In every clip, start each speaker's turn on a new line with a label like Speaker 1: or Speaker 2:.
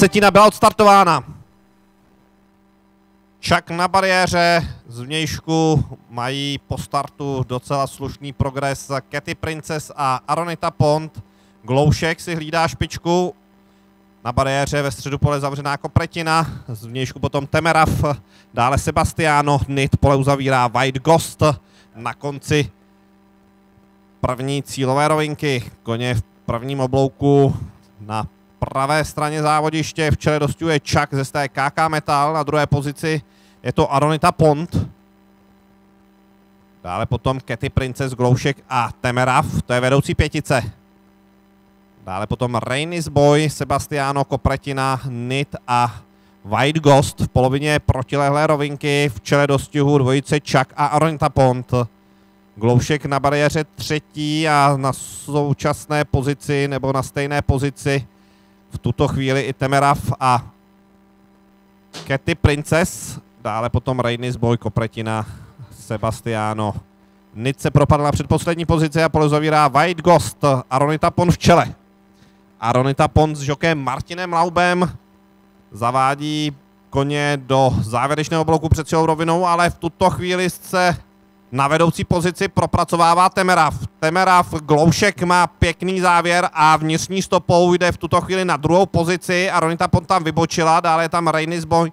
Speaker 1: Třetina byla odstartována. Čak na bariéře, z vnějšku mají po startu docela slušný progres Katy Princess a Aronita Pond. Gloušek si hlídá špičku, na bariéře ve středu pole zavřená Kopretina, z vnějšku potom Temerav, dále Sebastiano, Nit pole uzavírá White Ghost, na konci první cílové rovinky, koně v prvním oblouku na pravé straně závodiště, v čele dostuje Čak ze sté KK Metal, na druhé pozici je to Aronita Pont, dále potom Katy Princess, Gloušek a Temerav, to je vedoucí pětice. Dále potom Rainis Boy, Sebastiano Kopretina, Nit a White Ghost v polovině protilehlé rovinky, v čele dostihu dvojice Chuck a Aronita Pont. Gloušek na bariéře třetí a na současné pozici nebo na stejné pozici v tuto chvíli i Temerav a Katy Princess. Dále potom Rainis Boy, Kopretina, Sebastiano. Nit se propadl na předposlední pozici a pole zavírá White Ghost, Aronita Pont v čele. Aronita Pont s žokem Martinem Laubem zavádí koně do závěrečného bloku před celou rovinou, ale v tuto chvíli se na vedoucí pozici propracovává Temerav. Temerav Gloušek má pěkný závěr a vnitřní stopou jde v tuto chvíli na druhou pozici. Aronita Pont tam vybočila, dále je tam Rainis Boy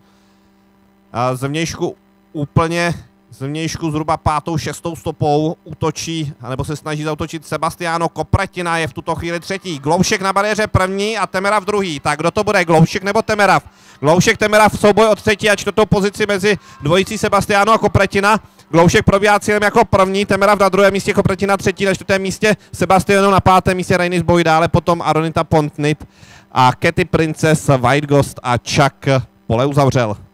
Speaker 1: z vnějšku úplně zvnějšku zhruba pátou, šestou stopou útočí, anebo se snaží zautočit Sebastiano Kopretina, je v tuto chvíli třetí. Gloušek na bariéře první a Temerav druhý. Tak kdo to bude, Gloušek nebo Temerav? Gloušek, Temerav, souboj o třetí a čtvrtou pozici mezi dvojicí Sebastiano a Kopretina. Gloušek probíhá cílem jako první, Temerav na druhém místě, Kopretina třetí, na čtvrtém místě, Sebastiano na pátém místě, Rainis Boy dále, potom Aronita Pontnit a Katy Princess, White Ghost a Chuck pole uzavřel.